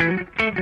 Mm-hmm.